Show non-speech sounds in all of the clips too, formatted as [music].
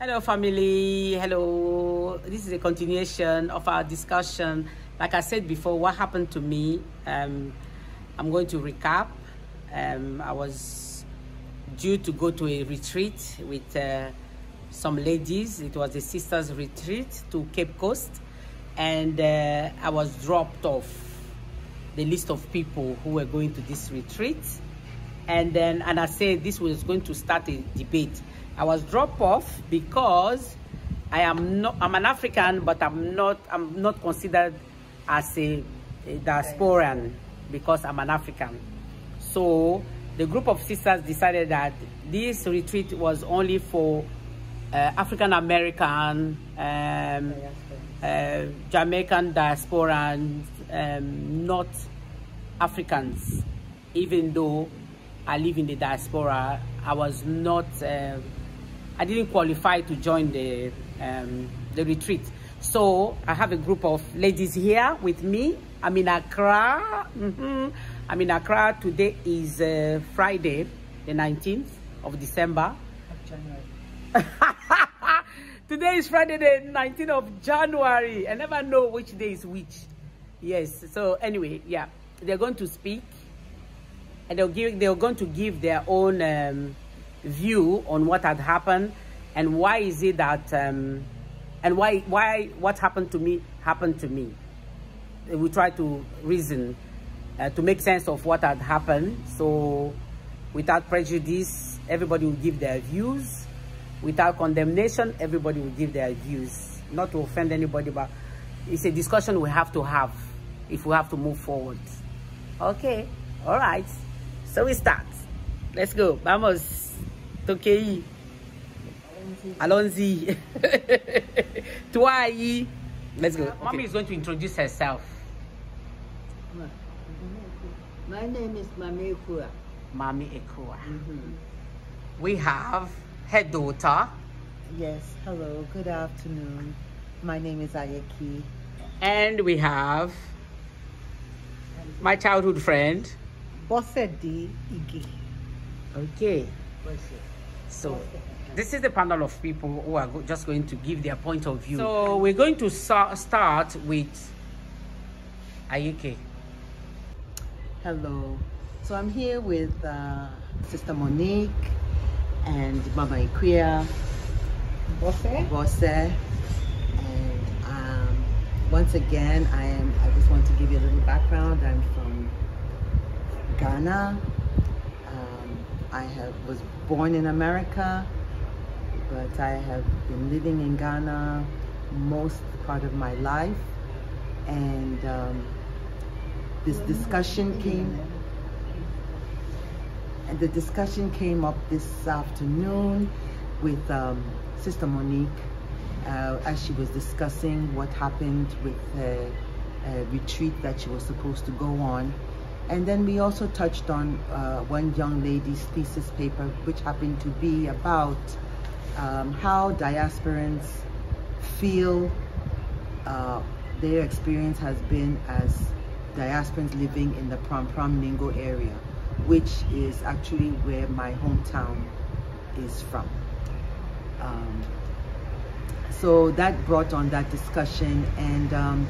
Hello, family. Hello. This is a continuation of our discussion. Like I said before, what happened to me, um, I'm going to recap. Um, I was due to go to a retreat with uh, some ladies. It was a sisters' retreat to Cape Coast, and uh, I was dropped off the list of people who were going to this retreat. And then, and I said this was going to start a debate. I was dropped off because I am not, I'm an African, but I'm not, I'm not considered as a, a diasporan because I'm an African. So the group of sisters decided that this retreat was only for uh, African American, um, uh, Jamaican diasporans, um, not Africans, even though I live in the diaspora, I was not, uh, I didn't qualify to join the, um, the retreat. So I have a group of ladies here with me. I'm in Accra. Mm -hmm. I'm in Accra. Today is uh, Friday, the 19th of December. January. [laughs] Today is Friday, the 19th of January. I never know which day is which. Yes. So anyway, yeah, they're going to speak, and they'll give. They're going to give their own um, view on what had happened, and why is it that, um, and why why what happened to me happened to me. We try to reason uh, to make sense of what had happened. So, without prejudice, everybody will give their views. Without condemnation, everybody will give their views. Not to offend anybody, but it's a discussion we have to have if we have to move forward. Okay, all right. So we start. Let's go. Vamos. Tokei. Alonzi. [laughs] Tuai. Let's go. Okay. Mommy is going to introduce herself. My name is Mami Ekua. Mami Ekua. Mm -hmm. We have her daughter. Yes, hello, good afternoon. My name is Ayeki. And we have my childhood friend. Bosede Ige. Okay. So this is the panel of people who are just going to give their point of view. So we're going to start with Ayeki. Hello. So I'm here with uh, Sister Monique and Mama Ekua. Bose. Bose. And um, once again, I am. I just want to give you a little background. I'm from Ghana. I have was born in America, but I have been living in Ghana most part of my life, and um, this discussion came and the discussion came up this afternoon with um, Sister Monique uh, as she was discussing what happened with a, a, retreat that she was supposed to go on. And then we also touched on uh, one young lady's thesis paper, which happened to be about um, how diasporans feel uh, their experience has been as diasporans living in the Pram Pram Ningo area which is actually where my hometown is from. Um, so that brought on that discussion and um,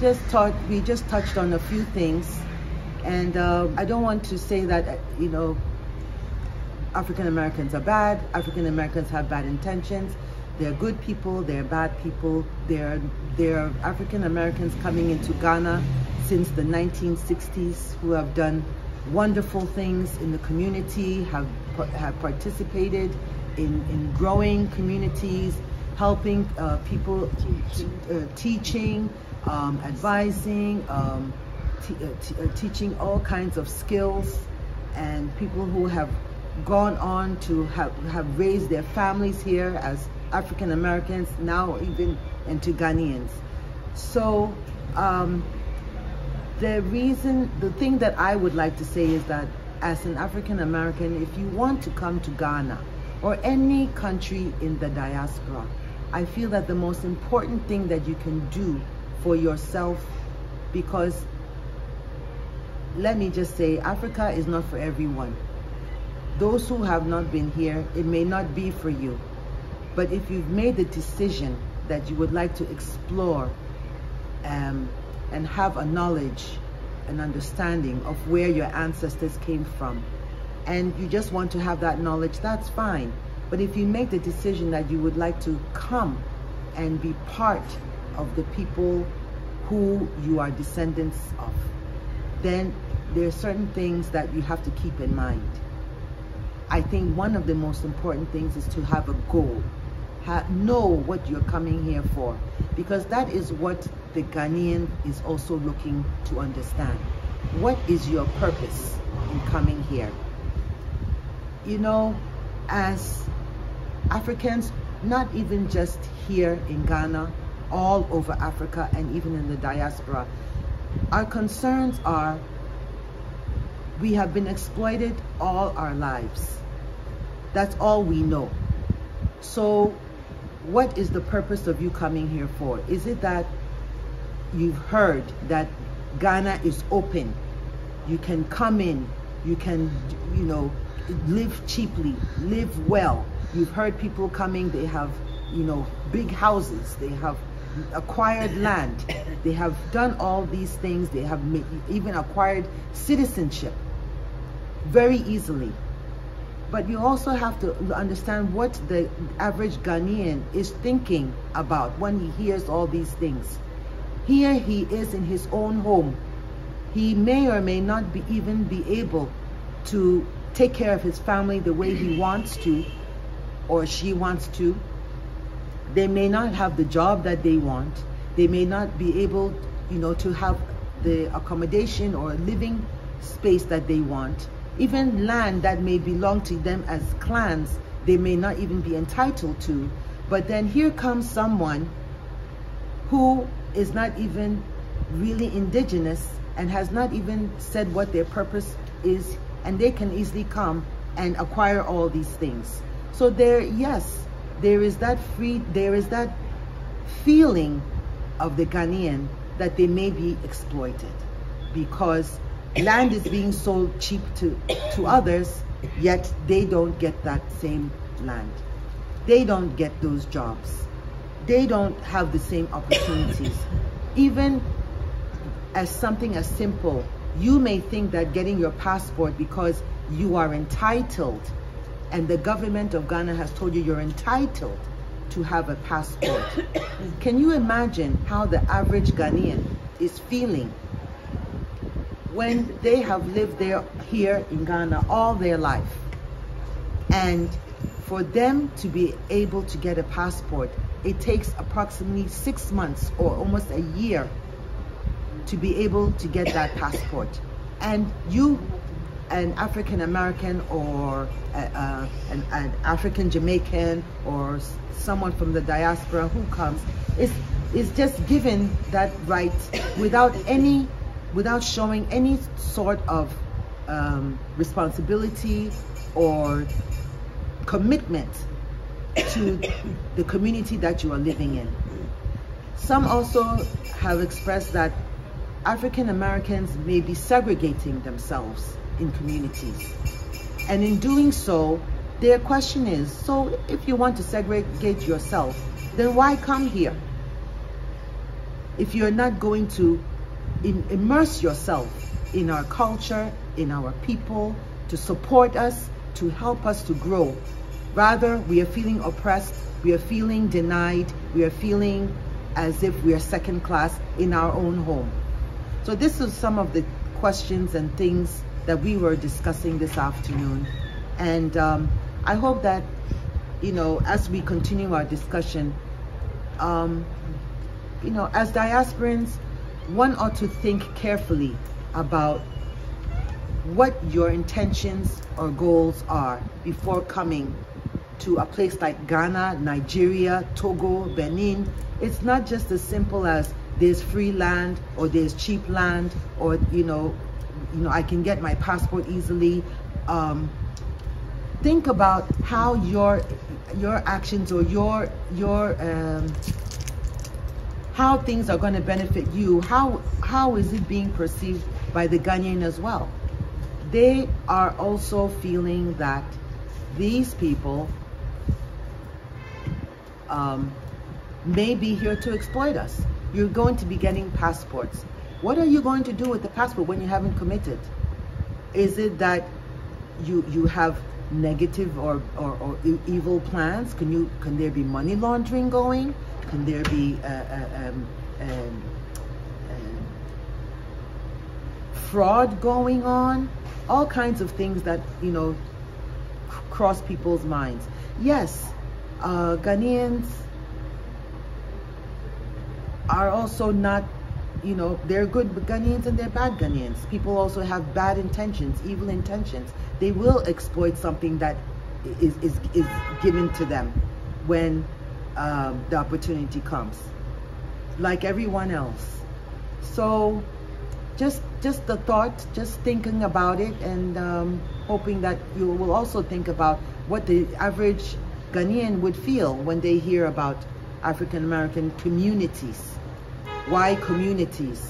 just thought we just touched on a few things and uh, I don't want to say that you know African Americans are bad. African Americans have bad intentions. They're good people they're bad people. They're they're African Americans coming into Ghana since the 1960s who have done wonderful things in the community, have, have participated in, in growing communities, helping uh, people, teaching, uh, teaching um, advising, um, uh, uh, teaching all kinds of skills, and people who have gone on to have, have raised their families here as African Americans, now even into Ghanaians. So um, the reason, the thing that I would like to say is that as an African American, if you want to come to Ghana or any country in the diaspora, I feel that the most important thing that you can do for yourself, because let me just say, Africa is not for everyone. Those who have not been here, it may not be for you. But if you've made the decision that you would like to explore um, and have a knowledge, an understanding of where your ancestors came from, and you just want to have that knowledge, that's fine. But if you make the decision that you would like to come and be part of the people who you are descendants of, then there are certain things that you have to keep in mind. I think one of the most important things is to have a goal. Ha know what you're coming here for because that is what the Ghanaian is also looking to understand. What is your purpose in coming here? You know, as Africans, not even just here in Ghana, all over Africa and even in the diaspora, our concerns are we have been exploited all our lives. That's all we know. So what is the purpose of you coming here for? Is it that you've heard that Ghana is open? You can come in, you can, you know, live cheaply, live well. You've heard people coming, they have, you know, big houses, they have acquired [coughs] land, they have done all these things, they have even acquired citizenship very easily. But you also have to understand what the average Ghanaian is thinking about when he hears all these things. Here he is in his own home. He may or may not be even be able to take care of his family the way he wants to or she wants to. They may not have the job that they want. They may not be able, you know, to have the accommodation or living space that they want. Even land that may belong to them as clans, they may not even be entitled to. But then here comes someone who is not even really indigenous and has not even said what their purpose is and they can easily come and acquire all these things. So there, yes, there is that free, there is that feeling of the Ghanaian that they may be exploited because land is being sold cheap to, to others, yet they don't get that same land. They don't get those jobs. They don't have the same opportunities. Even as something as simple, you may think that getting your passport because you are entitled and the government of Ghana has told you you're entitled to have a passport. [coughs] Can you imagine how the average Ghanaian is feeling when they have lived there here in Ghana all their life. And for them to be able to get a passport, it takes approximately six months or almost a year to be able to get that passport. And you, an African American or an, an, African Jamaican or someone from the diaspora who comes, is, is just given that right without any without showing any sort of um, responsibility or commitment to the community that you are living in. Some also have expressed that African Americans may be segregating themselves in communities. And in doing so, their question is, so if you want to segregate yourself, then why come here? If you're not going to in, immerse yourself in our culture, in our people, to support us, to help us to grow. Rather, we are feeling oppressed, we are feeling denied, we are feeling as if we are second class in our own home. So this is some of the questions and things that we were discussing this afternoon. And um, I hope that, you know, as we continue our discussion, um, you know, as diasporans, one ought to think carefully about what your intentions or goals are before coming to a place like Ghana, Nigeria, Togo, Benin. It's not just as simple as there's free land or there's cheap land or you know, you know I can get my passport easily. Um, think about how your your actions or your your um, how things are going to benefit you, how, how is it being perceived by the Ghanaian as well? They are also feeling that these people um, may be here to exploit us. You're going to be getting passports. What are you going to do with the passport when you haven't committed? Is it that you you have negative or, or, or evil plans? Can you can there be money laundering going? Can there be um, um, um, fraud going on? All kinds of things that you know cross people's minds. Yes, uh, Ghanaians are also not, you know, they're good Ghanaians and they're bad Ghanaians. People also have bad intentions, evil intentions. They will exploit something that is, is, is given to them when um, the opportunity comes, like everyone else. So just just the thought, just thinking about it and um, hoping that you will also think about what the average Ghanaian would feel when they hear about African American communities. Why communities?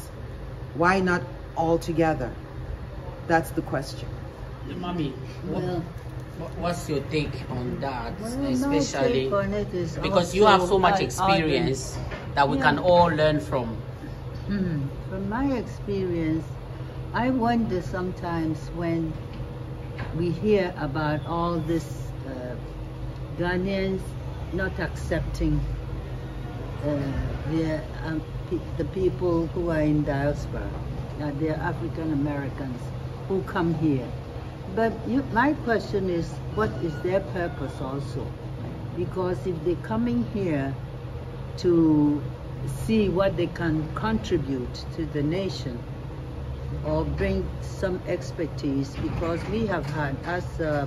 Why not all together? That's the question. Mommy, what, Well, what- what's your take on that? well, Especially take on it is because you have so much experience that we Yeah. can all learn from. Mm. From my experience, I wonder sometimes when we hear about all this uh, Ghanaians not accepting uh, their, um, pe- the people who are in diaspora, uh, they're African Americans who come here. But you, my question is, what is their purpose also? Because if they're coming here to see what they can contribute to the nation or bring some expertise because we have had, as uh,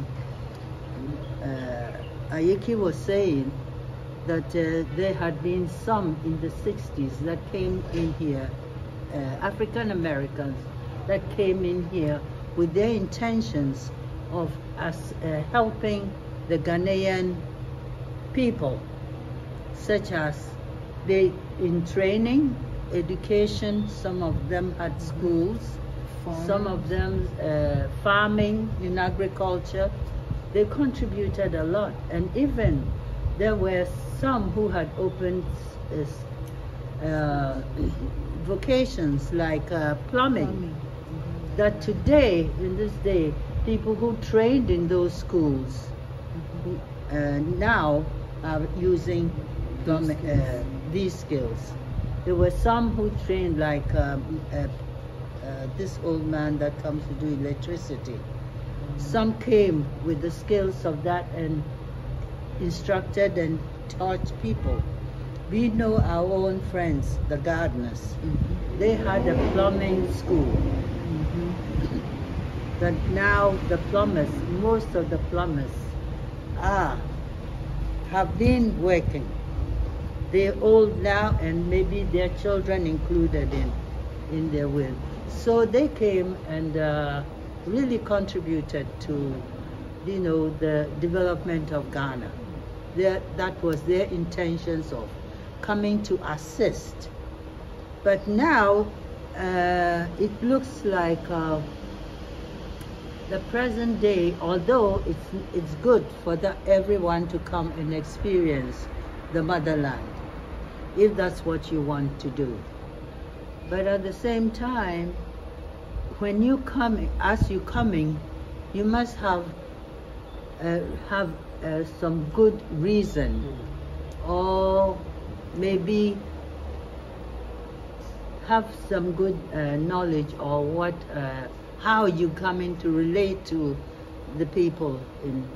uh, Ayeki was saying, that uh, there had been some in the 60s that came in here, uh, African Americans that came in here with their intentions of us uh, helping the Ghanaian people, such as they in training, education. Some of them had schools, some of them uh, farming in agriculture. They contributed a lot, and even there were some who had opened uh, uh, [coughs] vocations like uh, plumbing. That today, in this day, people who trained in those schools uh, now are using them, uh, these skills. There were some who trained like um, uh, uh, this old man that comes to do electricity. Some came with the skills of that and instructed and taught people. We know our own friends, the gardeners. They had a plumbing school. That now the plumbers, most of the plumbers, are have been working. They're old now, and maybe their children included in in their will. So they came and uh, really contributed to, you know, the development of Ghana. Their, that was their intentions of coming to assist. But now uh, it looks like uh, the present day, although it's it's good for the, everyone to come and experience the motherland, if that's what you want to do. But at the same time, when you come, as you coming, you must have uh, have uh, some good reason, or maybe have some good uh, knowledge or what uh, how you come in to relate to the people in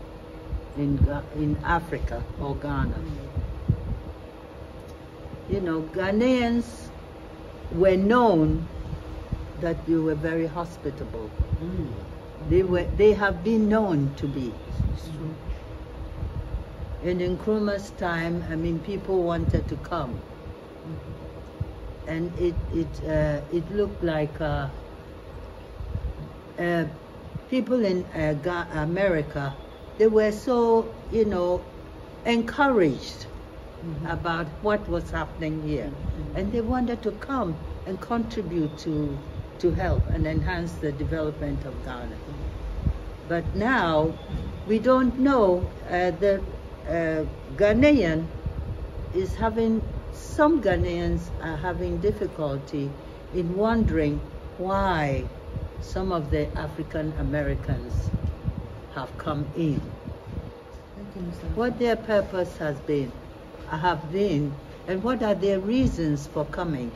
in in Africa or Ghana. You know, Ghanaians were known that you were very hospitable. They were they have been known to be. And in Nkrumah's time, I mean, people wanted to come, and it it uh, it looked like uh, uh, people in uh, America they were so you know encouraged about what was happening here, and they wanted to come and contribute to to help and enhance the development of Ghana. But now we don't know uh, the uh, Ghanaian is having some Ghanaians are having difficulty in wondering why some of the African Americans have come in. What their purpose has been, have been, and what are their reasons for coming?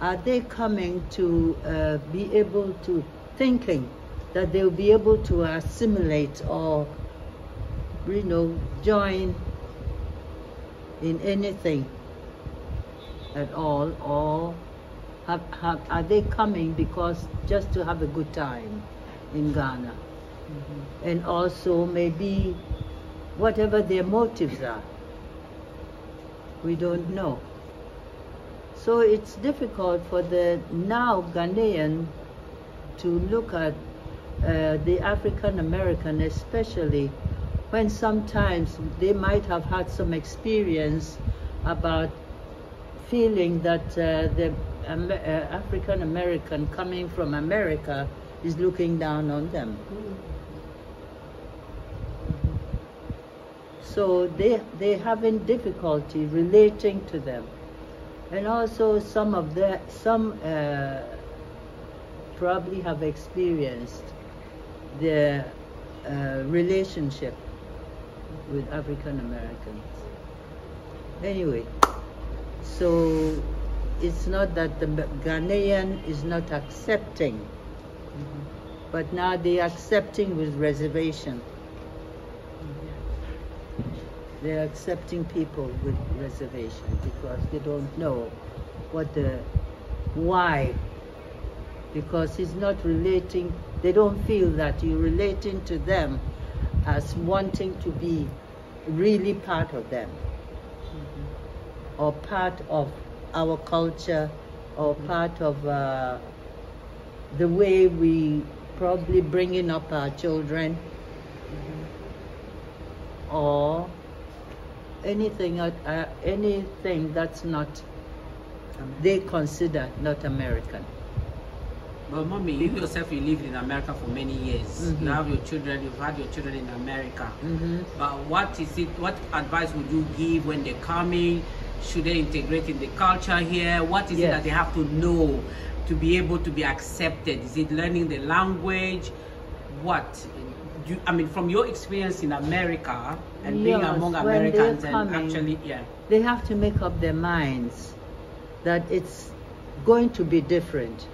Are they coming to uh, be able to thinking that they'll be able to assimilate or, you know, join in anything at all, or have, have, are they coming because just to have a good time in Ghana? Mm-hmm. And also maybe whatever their motives are. We don't know. So it's difficult for the now Ghanaian to look at uh, the African American especially when sometimes they might have had some experience about feeling that uh, the uh, African American coming from America is looking down on them. So they they having difficulty relating to them, and also some of the some uh, probably have experienced their uh, relationship with African Americans. Anyway, so it's not that the Ghanaian is not accepting, mm -hmm. but now they're accepting with reservation. They're accepting people with reservation because they don't know what the why. Because it's not relating, they don't feel that you're relating to them as wanting to be really part of them. Or part of our culture or mm-hmm. part of uh, the way we probably bringing up our children mm-hmm. or anything uh, uh, anything that's not they consider not American. But mommy, you yourself you lived in America for many years. Mm -hmm. You have your children, you've had your children in America. Mm -hmm. But what is it? What advice would you give when they're coming? Should they integrate in the culture here? What is yes. it that they have to know to be able to be accepted? Is it learning the language? What? You, I mean, from your experience in America and yes, being among Americans and coming, actually, yeah. They have to make up their minds that it's going to be different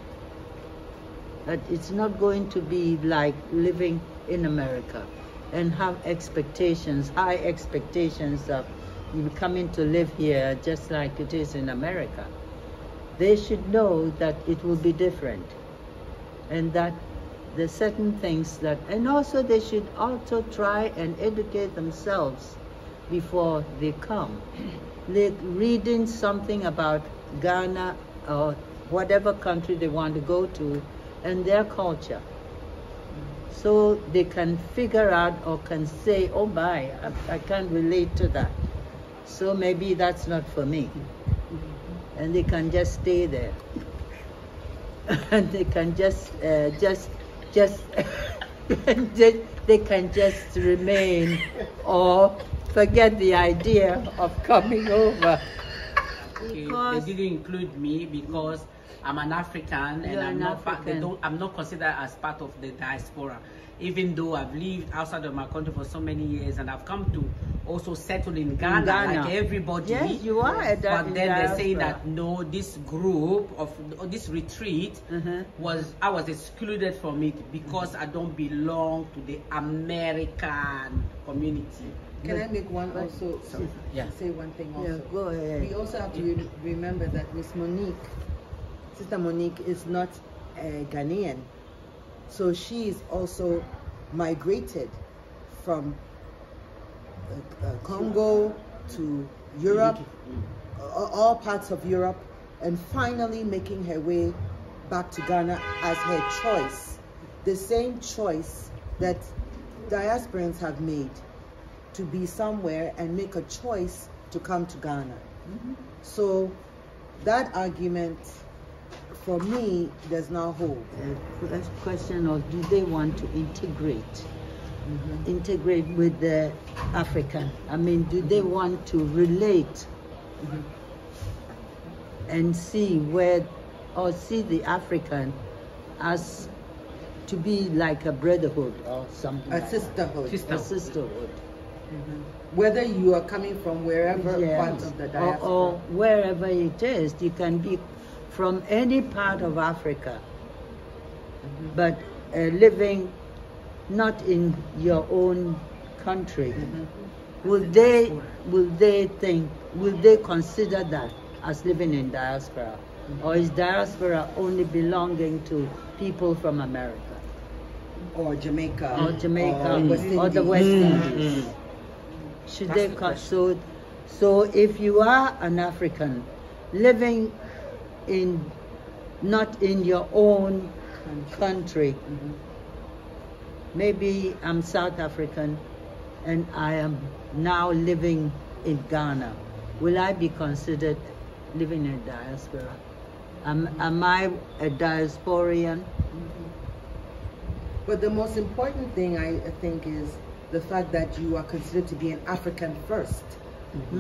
that it's not going to be like living in America and have expectations, high expectations of you coming to live here just like it is in America. They should know that it will be different and that there's certain things that, and also they should also try and educate themselves before they come. Like reading something about Ghana or whatever country they want to go to and their culture. So they can figure out or can say, oh my, I, I can't relate to that. So maybe that's not for me. And they can just stay there. [laughs] and they can just, uh, just, just, [laughs] they can just remain or forget the idea of coming over. Because they didn't include me because I'm an African and I'm not African. Part, I'm not considered as part of the diaspora. Even though I've lived outside of my country for so many years and I've come to also settle in Ghana, in Ghana. like everybody. Yes, you are. But then they're saying that no, this group of this retreat uh -huh. was I was excluded from it because I don't belong to the American community. Can but, I make one also? Yeah. Say one thing also. Yeah, go ahead. We also have to re remember that Miss Monique Sister Monique is not a Ghanaian. So she is also migrated from uh, uh, Congo to Europe, all parts of Europe, and finally making her way back to Ghana as her choice. The same choice that diasporans have made to be somewhere and make a choice to come to Ghana. Mm -hmm. So that argument for me, does not hold. The question of do they want to integrate? Mm -hmm. Integrate with the African. I mean, do they want to relate and see where, or see the African as to be like a brotherhood or something. A like that. sisterhood. A sisterhood. Whether you are coming from wherever Yes. part of the Or, diaspora. or wherever it is, you can be from any part of Africa, but uh, living not in your own country. Will they will they think will they consider that as living in diaspora, or is diaspora only belonging to people from America or Jamaica. or Jamaica Or West or the West Indies? mm. Should That's they the con- so so if you are an African living in not in your own country, Mhm. maybe I'm South African and I am now living in Ghana, will I be considered living in diaspora? Am, am I a diasporian? But the most important thing I think is the fact that you are considered to be an African 1st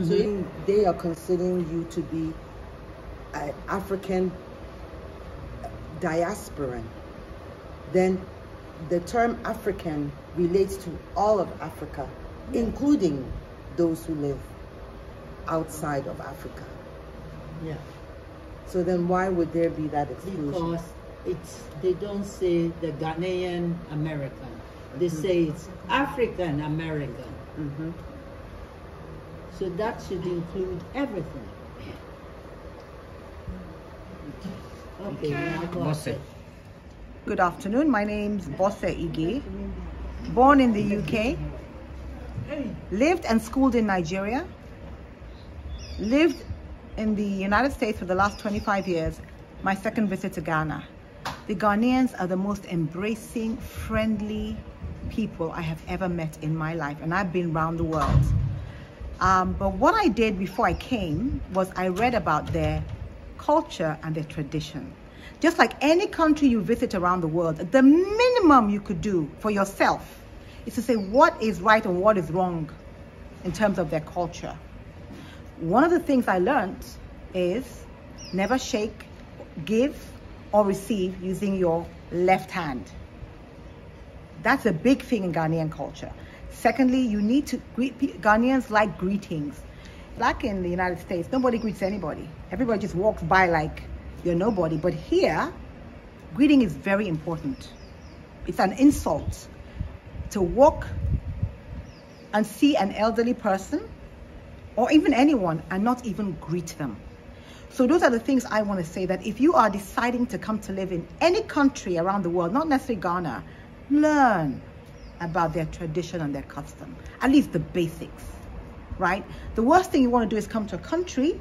So if they are considering you to be an African diasporan, then the term African relates to all of Africa, including those who live outside of Africa. Yeah. So then why would there be that exclusion? Because it's they don't say the Ghanaian American. They say it's African American. Mhm. So that should include everything. Okay, Bose. Good afternoon. My name's Bose Ige. Born in the UK, lived and schooled in Nigeria, lived in the United States for the last 25 years. My second visit to Ghana. The Ghanaians are the most embracing, friendly people I have ever met in my life, and I've been around the world. Um, but what I did before I came was I read about their culture and their tradition. Just like any country you visit around the world, the minimum you could do for yourself is to say what is right and what is wrong in terms of their culture. One of the things I learned is never shake, give, or receive using your left hand. That's a big thing in Ghanaian culture. Secondly, you need to greet Ghanaians like greetings. Back in the United States, nobody greets anybody. Everybody just walks by like you're nobody. But here, greeting is very important. It's an insult to walk and see an elderly person or even anyone and not even greet them. So those are the things I want to say that if you are deciding to come to live in any country around the world, not necessarily Ghana, learn about their tradition and their custom, at least the basics, right? The worst thing you want to do is come to a country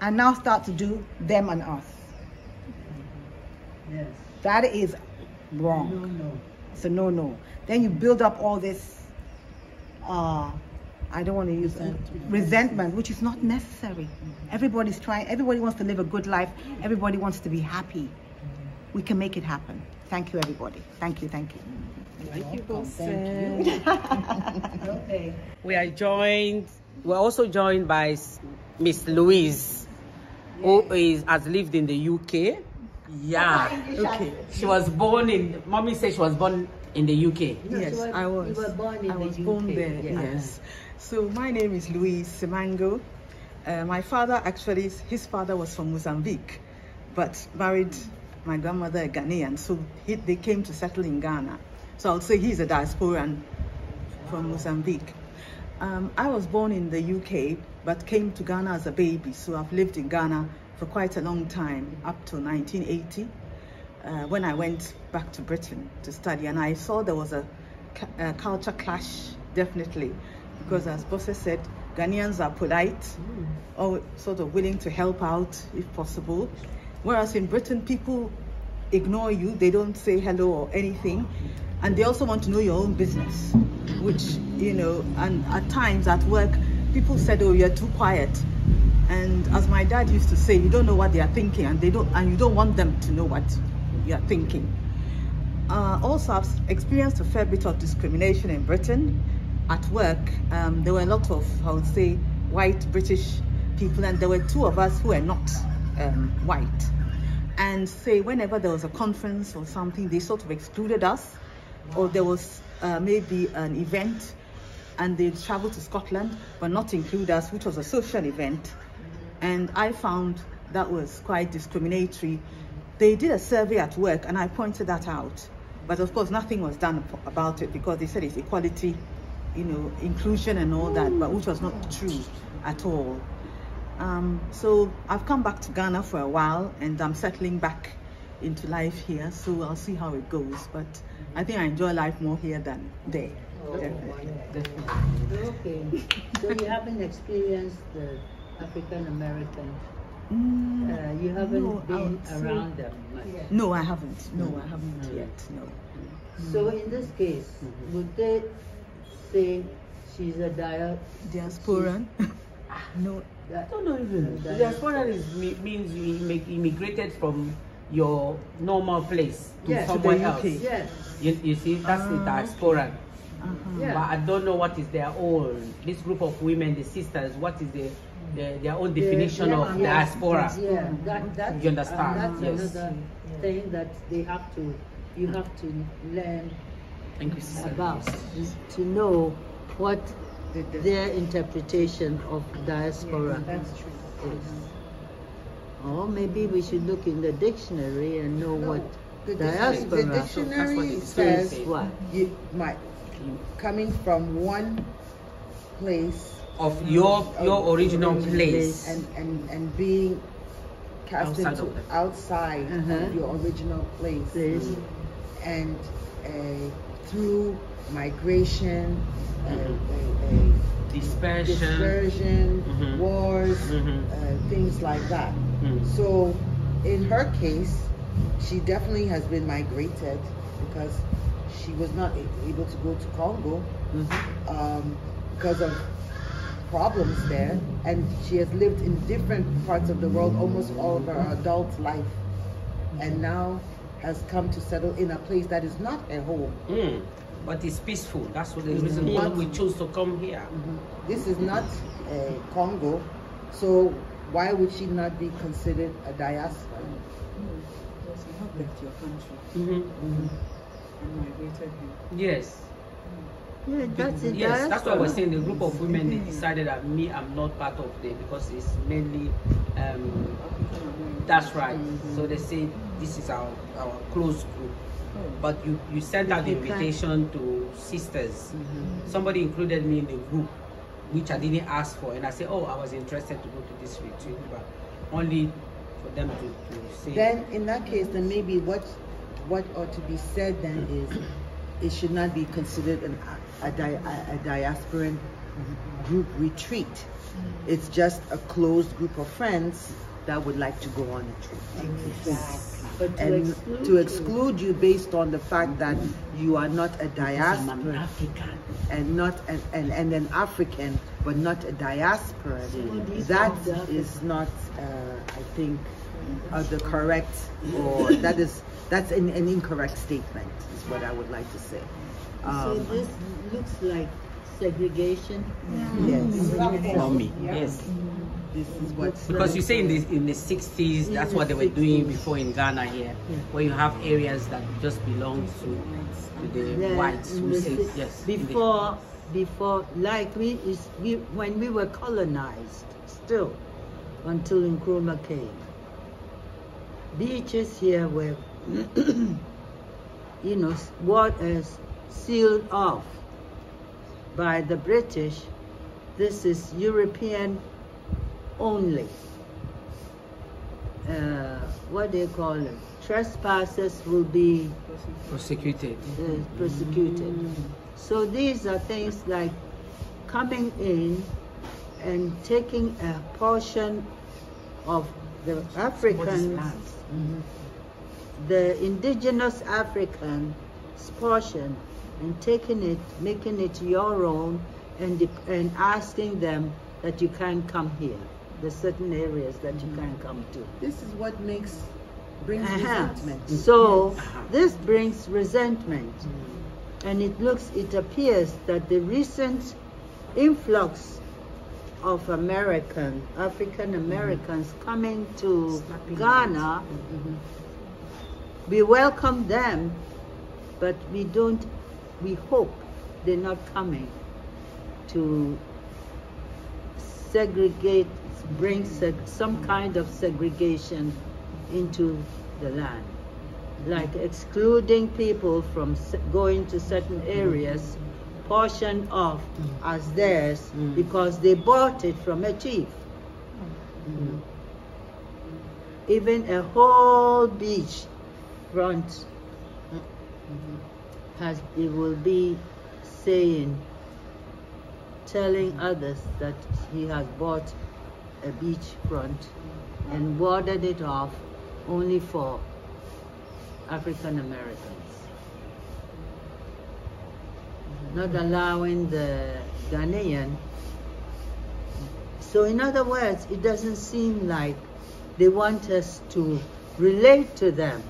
and now start to do them and us. Yes. That is wrong. No, no. It's a no no. Then you build up all this, uh, I don't want to use uh, resentment, which is not necessary. Everybody's trying, everybody wants to live a good life, everybody wants to be happy. We can make it happen. Thank you, everybody. Thank you, thank you. Thank you. [laughs] Okay. We are joined, we're also joined by Miss Louise, who is, has lived in the UK. Yeah. Okay. She was born in, mommy said she was born in the UK. No, Yes, I was. You were born in I the was UK. born there. yeah. Yes. So my name is Louise Simango. Uh, my father actually, his father was from Mozambique, but married my grandmother a Ghanaian. So he, they came to settle in Ghana. So I'll say he's a diasporan from Mozambique. Um, I was born in the UK, but came to Ghana as a baby. So I've lived in Ghana for quite a long time, up to 1980 uh, when I went back to Britain to study, and I saw there was a, a culture clash, definitely, because as Bose said, Ghanaians are polite, or sort of willing to help out if possible, whereas in Britain, people ignore you, they don't say hello or anything, and they also want to know your own business, which, you know, and at times at work, people said, oh, you're too quiet. And as my dad used to say, you don't know what they are thinking, and they don't, and you don't want them to know what you are thinking. Uh, also, I've experienced a fair bit of discrimination in Britain. At work, um, there were a lot of, I would say, white British people, and there were two of us who were not um, white. And say whenever there was a conference or something, they sort of excluded us, or there was uh, maybe an event and they'd travel to Scotland but not include us, which was a social event. And I found that was quite discriminatory. They did a survey at work and I pointed that out. But of course, nothing was done about it because they said it's equality, you know, inclusion and all that, but which was not true at all. Um, so I've come back to Ghana for a while and I'm settling back into life here. So I'll see how it goes. But I think I enjoy life more here than there. Definitely. Okay. So you haven't experienced the African American. Mm, Uh, you haven't no, been would say- around them much. No, I haven't. No, I haven't yet. No. So in this case, would they say she's a dia- Diasporan? [laughs] no. I don't know even. Uh, Diaspora is, means you immi- immigrated from your normal place to Yes, to somewhere UK. else. Yes. You, you see, that's the Ah, diaspora. Uh-huh. Yeah. But I don't know what is their own. This group of women, the sisters, what is the, the their own definition Yeah, of yeah, diaspora? Yeah, that, that's, You understand? That's Yes. another thing that they have to, you have to learn Thank you, about to know what their interpretation of diaspora is. Or maybe we should look in the dictionary and know what The, diaspora the dictionary it says says. what. you might coming from one place Of your your Of original original place. and and and being cast Outside into of outside Uh-huh. of your original place, Place. and uh, through migration, uh, uh, uh, Dispersion. dispersion, Mhm. wars, Mhm. uh, things like that. Mm. So, in her case, she definitely has been migrated because she was not able to go to Congo um, because of problems there, and she has lived in different parts of the world almost all of her adult life, and now has come to settle in a place that is not her home. Mm. But it's peaceful. That's what the reason peaceful. why we chose to come here. This is not uh, Congo, so why would she not be considered a diaspora? Because you have left your country hmm and migrated here. Yes. Yeah, that's it. Yes, that's why we're diaspora. saying the group of women they decided that me I'm not part of them because it's mainly um, African American. that's right. So they say this is our our close group. But you you sent out the invitation to sisters. Somebody included me in the group, which I didn't ask for, and I said, oh, I was interested to go to this retreat, but only for them to, to say. Then, in that case, then maybe what what ought to be said then is it should not be considered an, a, di, a, a diasporan group retreat. It's just a closed group of friends that would like to go on a trip. But to And exclude to exclude you based on the fact that you are not a I'm an diaspora African. and not an, and, and an African, but not a diaspora, that is not, uh, I think, uh, the correct or [laughs] that is that's an, an incorrect statement. Is what I would like to say. So Um, this looks like segregation. yes, For me, yes. This is what. Because you say in the in the sixties, that's what they were doing before in Ghana here, where you have areas that just belong to, to the Then whites who the say yes. in the- Before, before, like we is we when we were colonized, still, until Nkrumah came. Beaches here were, [clears throat] you know, waters uh, sealed off by the British. This is European only. Uh, what do you call it? Trespassers will be prosecuted. uh, prosecuted. So these are things like coming in and taking a portion of the African, the indigenous African portion and taking it, making it your own and, and asking them that you can't come here. There's certain areas that you can't come to. This is what makes brings Uh-huh. resentment. So uh-huh. this brings resentment, mm. and it looks, it appears that the recent influx of American, African mm-hmm. Americans coming to Ghana, mm-hmm. we welcome them, but we don't, we hope they're not coming to segregate, bring some kind of segregation into the land. Like excluding people from going to certain areas, portion off as theirs because they bought it from a chief. Even a whole beach front has it will be saying telling others that he has bought a beach front and boarded it off only for African Americans. Not allowing the Ghanaian. So in other words, it doesn't seem like they want us to relate to them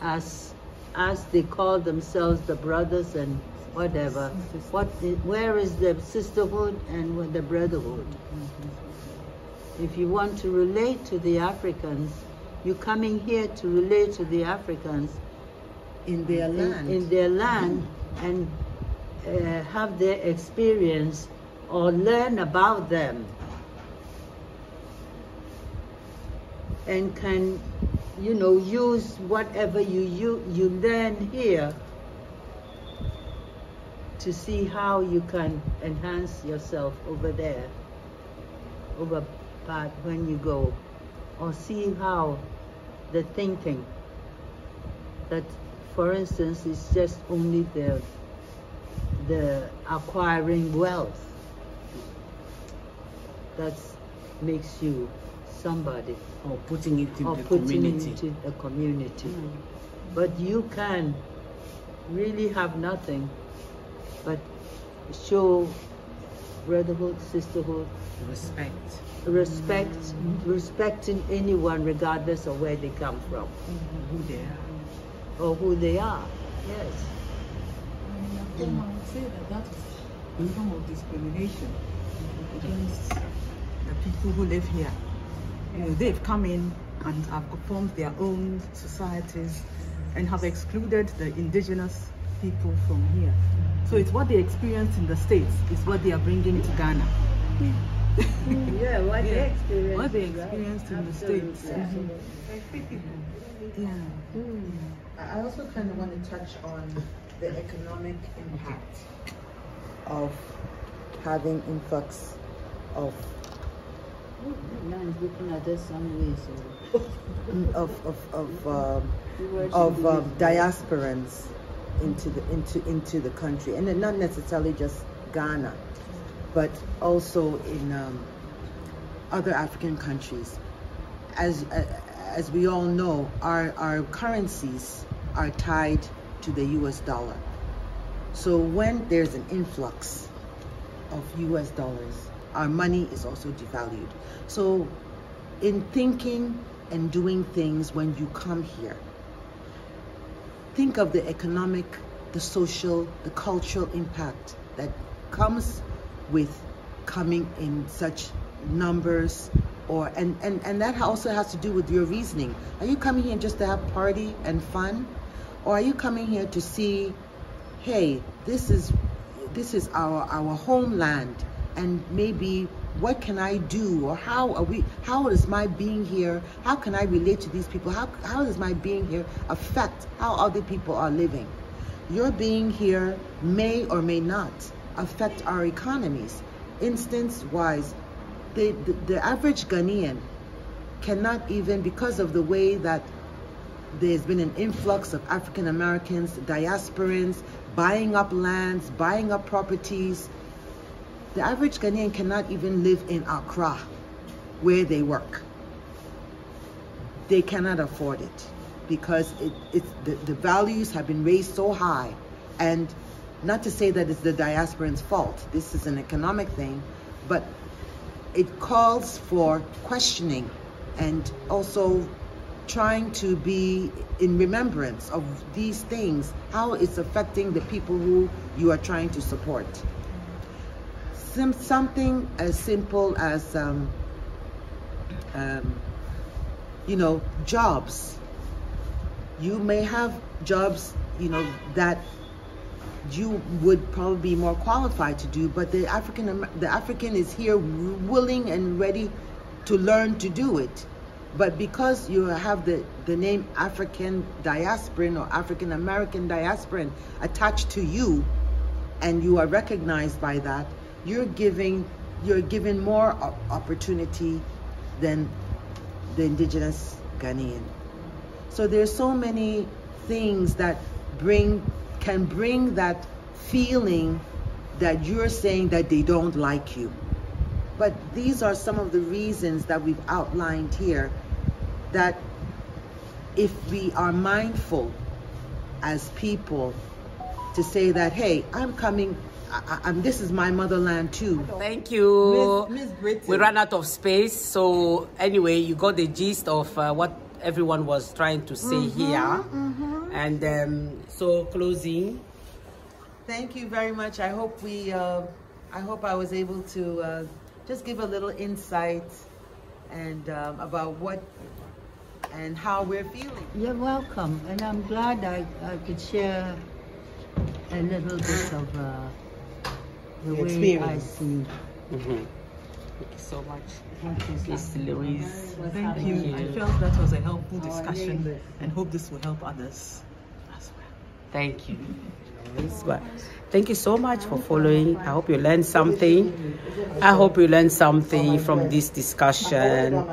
as as they call themselves the brothers and whatever. what? Where is the sisterhood and the brotherhood? If you want to relate to the Africans, you're coming here to relate to the Africans In their in, land. in their land and uh, have their experience or learn about them and can you know use whatever you you, you learn here to see how you can enhance yourself over there over part when you go or see how the thinking that for instance is just only the the acquiring wealth that makes you somebody Or putting it in or the putting community. into a community mm. but you can really have nothing but show brotherhood sisterhood Respect. respect respecting anyone regardless of where they come from mm-hmm. Who they are. or who they are yes I would say that that is a form of discrimination against the people who live here. You know, they've come in and have formed their own societies and have excluded the indigenous people from here. So it's what they experienced in the States is what they are bringing to Ghana. [laughs] yeah what they Yeah. experienced What they right? experienced in the Absolutely, States. absolutely. Yeah. I also kind of want to touch on the economic impact of having influx of Man is looking at us some way, so [laughs] of of of um, of um, diasporans into the into into the country, and not necessarily just Ghana, but also in um, other African countries. As uh, as we all know, our our currencies are tied to the U.S. dollar. So when there's an influx of U.S. dollars, our money is also devalued. So in thinking and doing things when you come here, think of the economic, the social, the cultural impact that comes with coming in such numbers or and, and, and that also has to do with your reasoning. Are you coming here just to have party and fun? Or are you coming here to see, hey, this is this is our our homeland and maybe what can I do? Or how are we how is my being here? How can I relate to these people? How how does my being here affect how other people are living? Your being here may or may not affect our economies. Instance wise the, the, the average Ghanaian cannot even because of the way that there's been an influx of African Americans, diasporans, buying up lands, buying up properties. The average Ghanaian cannot even live in Accra, where they work. They cannot afford it because it, it's, the, the values have been raised so high. And not to say that it's the diasporan's fault, this is an economic thing, but it calls for questioning and also trying to be in remembrance of these things, how it's affecting the people who you are trying to support. Some, something as simple as, um, um, you know, jobs. You may have jobs, you know, that you would probably be more qualified to do, but the African the African is here willing and ready to learn to do it. But because you have the, the name African diasporan or African American diasporan attached to you, and you are recognized by that, you're giving you're given more opportunity than the indigenous Ghanaian. So there's so many things that bring can bring that feeling that you're saying that they don't like you. But these are some of the reasons that we've outlined here that if we are mindful as people to say that, hey, I'm coming, I, I'm, this is my motherland too. Thank you. Miss, Miss we ran out of space. So anyway, you got the gist of uh, what everyone was trying to say mm -hmm, here. Mm -hmm. And um, so closing. Thank you very much. I hope we, uh, I hope I was able to uh, just give a little insight and um, about what and how we're feeling. You're welcome, and I'm glad I, I could share a little bit of uh, the way Experience. I see. Mm -hmm. Thank you so much. Thank you, Miss Louise. Thank, Thank you. you. I felt that was a helpful discussion and hope this will help others as well. Thank you. Thank you so much for following. I hope you learned something. I hope you learned something from this discussion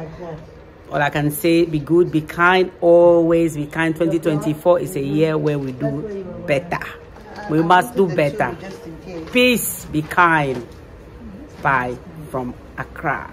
all I can say, be good, be kind, always be kind. 2024 is a year where we do better. We must do better. Peace, be kind. Bye from Accra.